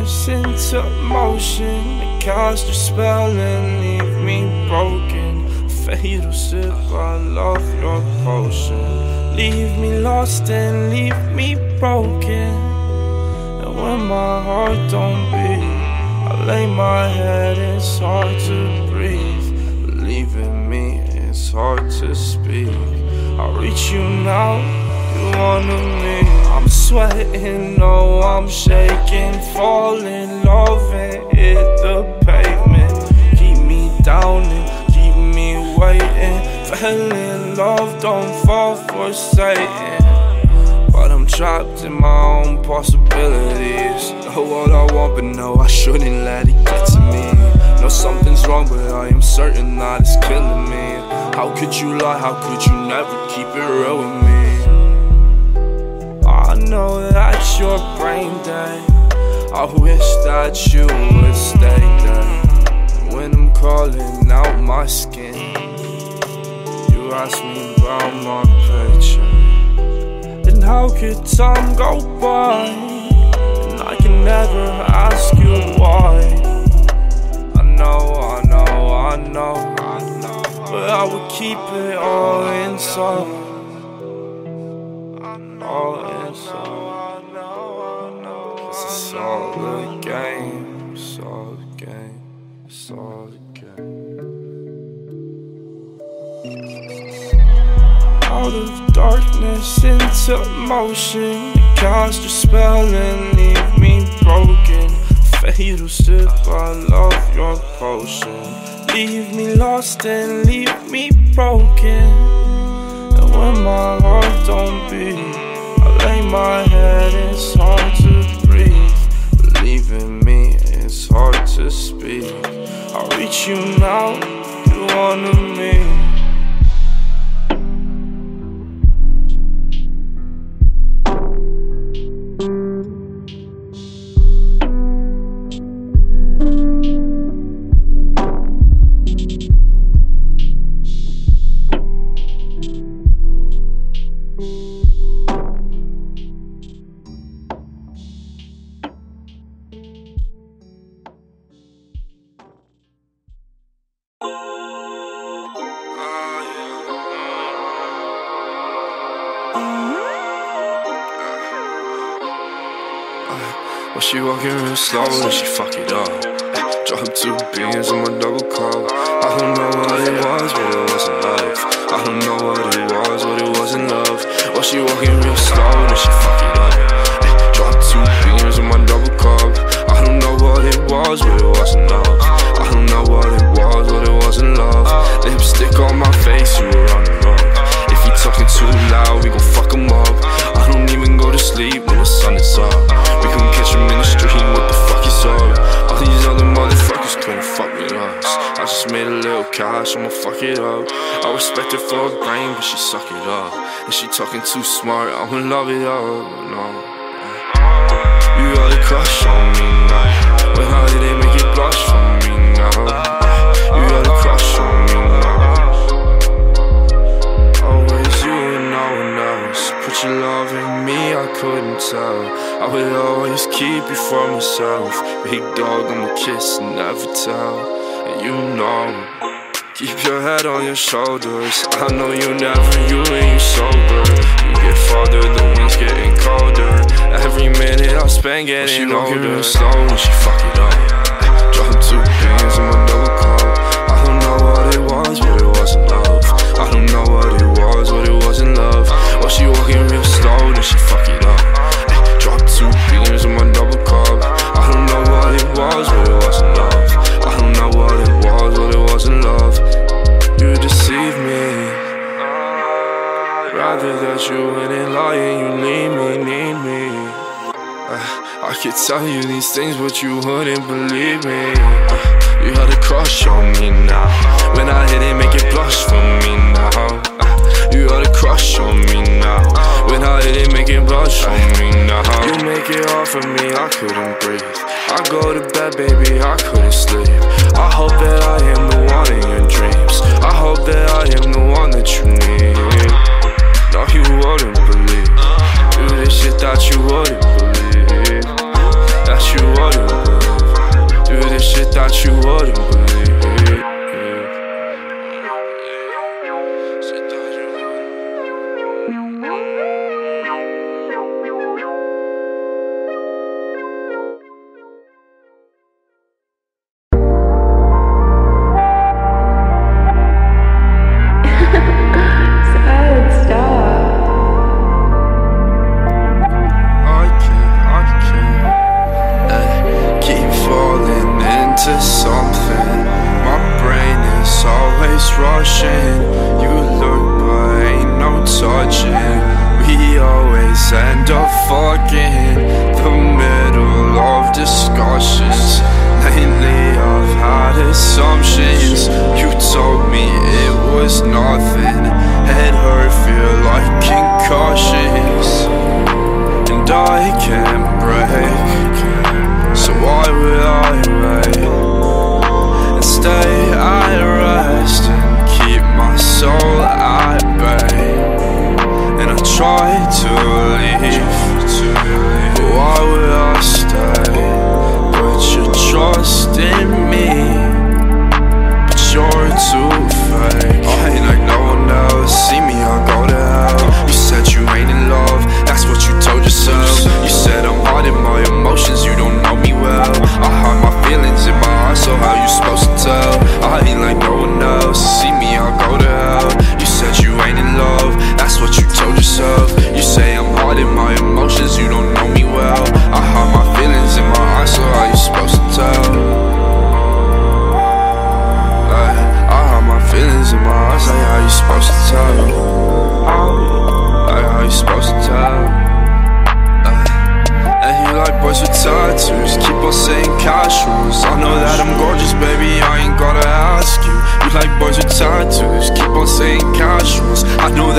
darkness into motion. They cast a spell and leave me broken. Fatal sip, I love your potion. Leave me lost and leave me broken. And when my heart don't beat, I lay my head, it's hard to breathe. Believe in me, it's hard to speak. I'll reach you now, you wanna me. I'm sweating, no, I'm shaking, falling, love and hit the pavement. Keep me down and keep me waiting. Fell in love, don't fall for Satan. But I'm trapped in my own possibilities. Know what I want, but no, I shouldn't let it get to me. Know something's wrong, but I am certain that it's killing me. How could you lie? How could you never keep it real with me? I know that's your brain dead. I wish that you would stay there. When I'm crawling out my skin, you ask me about my picture. And how could time go by? And I can never ask you why. I know, I know, I know, I know. But I would keep it all inside. All inside. Cause it's all a game, it's all a game, it's all a game. Out of darkness into motion, cast a spell and leave me broken. Fatal sip, I love your potion. Leave me lost and leave me broken. And when my heart don't beat, lay my head, it's hard to breathe. Believe in me, it's hard to speak. I'll reach you now, you wanna me. Slow and she fuck it up. Drop two beans on my cash, I'ma fuck it up. I respect her for her brain, but she suck it up. And she talking too smart, I'ma love it up. No. You got a crush on me now. But how did they make it blush for me now? You got a crush on me now. Always you and no one else. Put your love in me, I couldn't tell. I would always keep you for myself. Big dog, I'ma kiss and never tell. You know. Keep your head on your shoulders. I know you never, you ain't you sober. You get farther, the wind's getting colder. Every minute I spend getting older. She Slow when she fuck it up. Drop two beans in my double cup. I don't know what it was, but it wasn't love. I don't know what it was, but it wasn't love. Well, she walking real slow, then she fuck it Rather you and lie and you need me, need me. Uh, I could tell you these things, but you wouldn't believe me. Uh, you had a crush on me now. When I hit it, make it blush for me now. Uh, you had a crush on me now. When I hit it, make it blush for me now. You make it hard for me, I couldn't breathe. I go to bed, baby, I couldn't was nothing Head hurt, feel like concussions. And I can't break So why will I wait? And stay at rest And keep my soul at bay. And I try to leave But why will I stay? Your trust in me But you're too afraid. Party like no one else. See me, I'll go to hell You said you ain't in love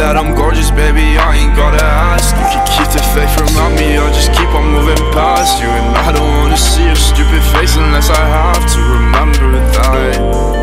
that I'm gorgeous, baby, I ain't gotta ask. You can keep the fake from me, I'll just keep on moving past you. And I don't wanna see your stupid face unless I have to. Remember that.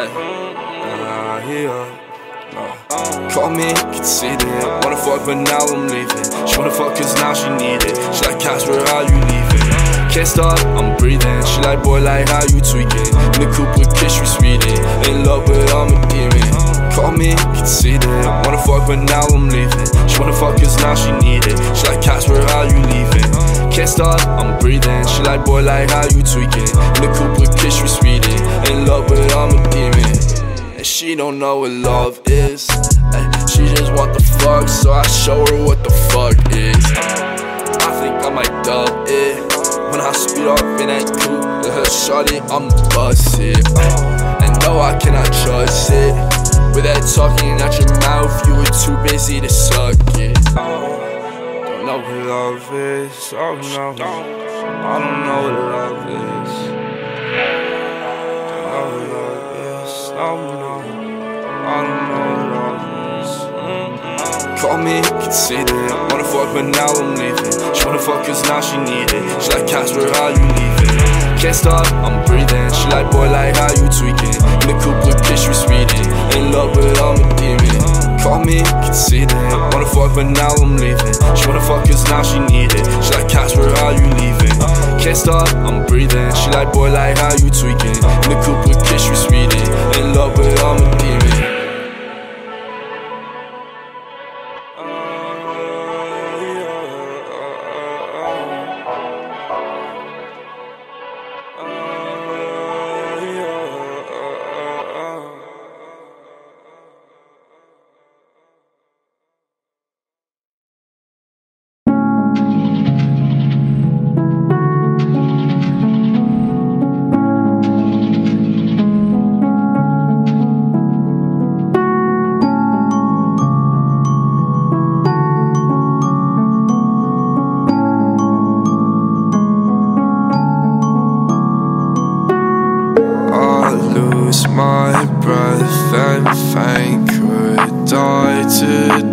I hear. Call me, conceited. Wanna fuck, but now I'm leaving. She wanna fuck, cause now she need it. She like, Casper, how you leaving? Can't stop, I'm breathing. She like, boy, like, how you tweaking? In the coupe with kiss, you sweetie. In love, but I'm a demon. Call me, conceited. Wanna fuck, but now I'm leaving. She wanna fuck, cause now she need it. She like, Casper, how you leaving? Can't stop, I'm breathing. She like, boy, like, how you tweaking? In the with kiss, you sweetie. In love, but I'm a demon. And she don't know what love is. Ay, she just want the fuck, so I show her what the fuck is. I think I might dub it when I speed off in that coupe. The her shorty, I'm bust it. And no, I cannot trust it. With that talking out your mouth, you were too busy to suck it. Love is. Oh no, I don't know what love is. What love is. Oh no. I don't know what love is. Call me, conceited. Wanna fuck, but now I'm leaving. She wanna fuck, cause now she need it. She like, Casper, how you leaving? Can't stop, I'm breathing. She like, boy, like, how you tweaking? In the coupe with kiss, you sweetie. In love, but I'm a demon. Call me, conceited. Wanna fuck, but now I'm leaving. She wanna fuck, cause now she need it. She like, Casper, how you leaving? Can't stop, I'm breathing. She like, boy, like, how you tweaking? In the with kiss, you sweetie. In love, but I'm a demon.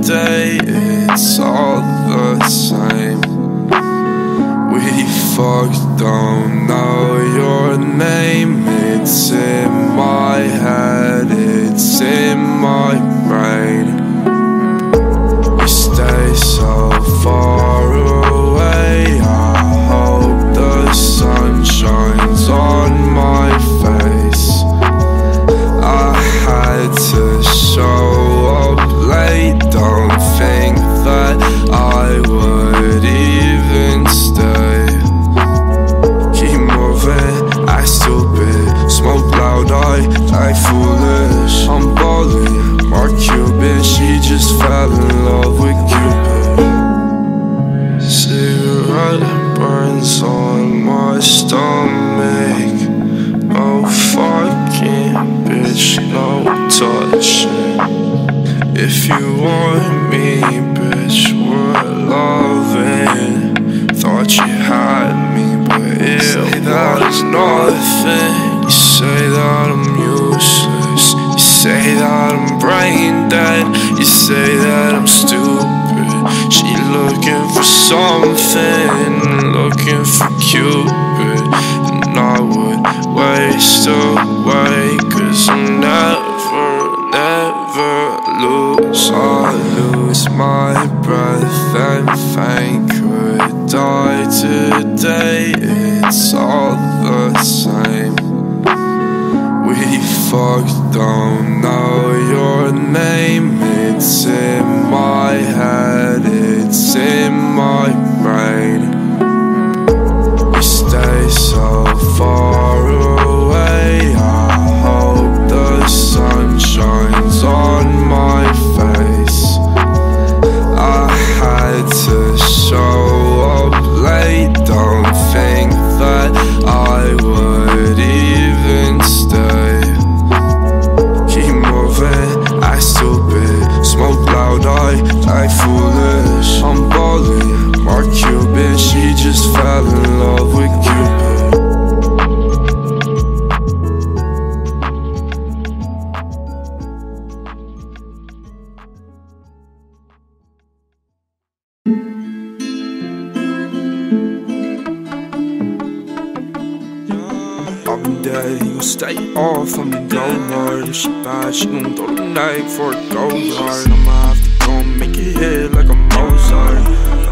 Today. It's all the same. We fucked, don't know your name. It's in my head, it's in my brain. We stay so far something, looking for Cupid. And I would waste away, cause I'm never, never lose. I lose my breath and think could die today. It's all the same. We fucked, don't know your name. It's in my head, it's in my brain. We stay so far stay off, I'ma go hard. If she bad, she gon' throw the knife for a go hard. I'ma have to go make it hit like a Mozart.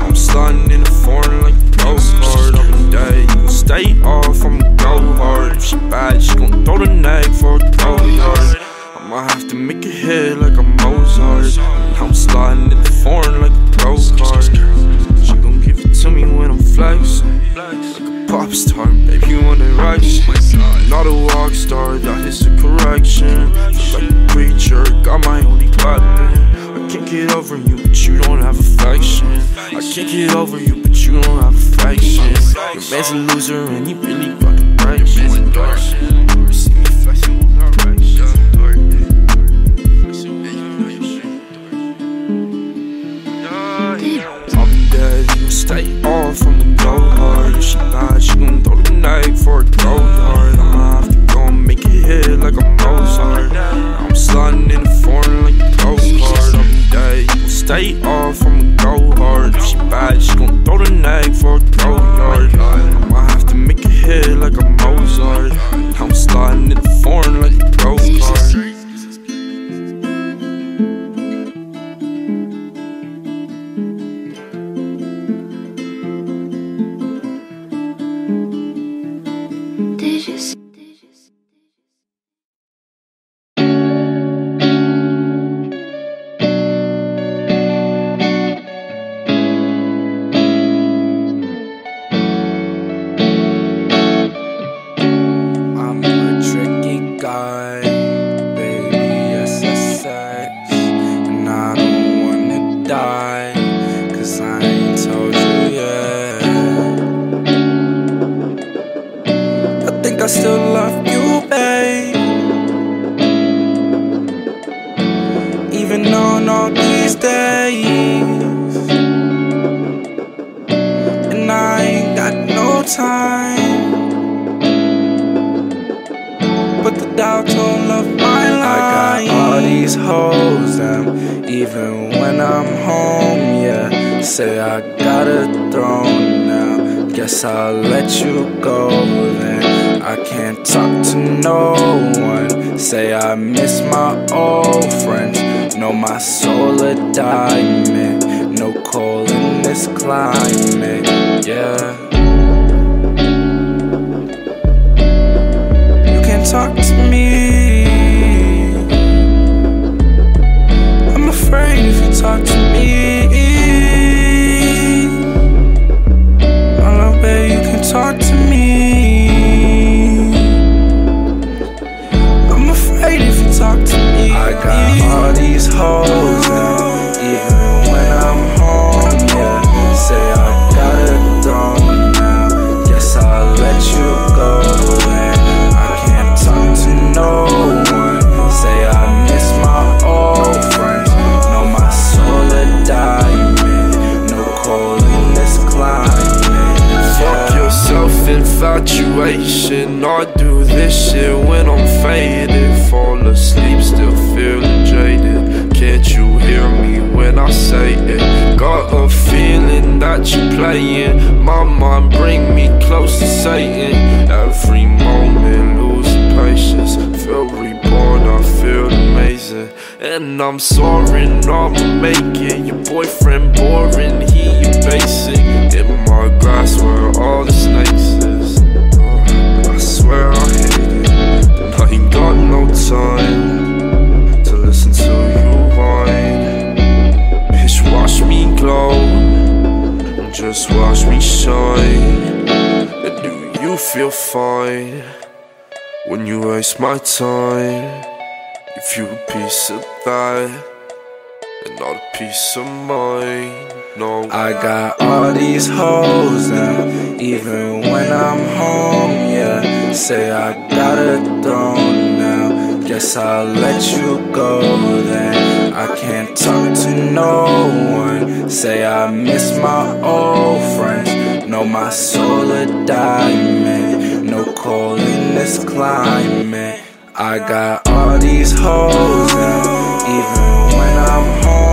I'm sliding in the foreign like a go hard. You gon' stay off, I'ma go hard. If she bad, she gon' throw the knife for a go hard. I'ma have to make it hit like a Mozart. I'm sliding in the foreign like a go kart. She gon' give it to me when I'm flexing. Like a pop star, baby, you on the right shit. Not a stay off, I'ma go hard. If she bad, she gon' throw the knife for a go hard. I'ma have to make it hit like a Mozart. I'm sliding in the foreign like a go even when I'm home, yeah. Say I got a throne now. Guess I'll let you go then. I can't talk to no one. Say I miss my old friends. Know my soul a diamond. No coal in this climate, yeah. You can talk to me. Talk to me. That you're playing. My mind bring me close to Satan. Every moment losing patience. Feel reborn, I feel amazing. And I'm soaring, I'ma make it. Your boyfriend boring, he you basic. In my grass where all the snakes is. Uh, I swear I hate it. I ain't got no time Just watch me shine. And do you feel fine when you waste my time? If you a piece of that and not a piece of mine, no. I got all these hoes and even when I'm home, yeah. Say I got a throne now. Guess I'll let you go then. I can't talk to no one. Say I miss my old friends. No, my soul a diamond. No coal in this climate. I got all these hoes now, even when I'm home.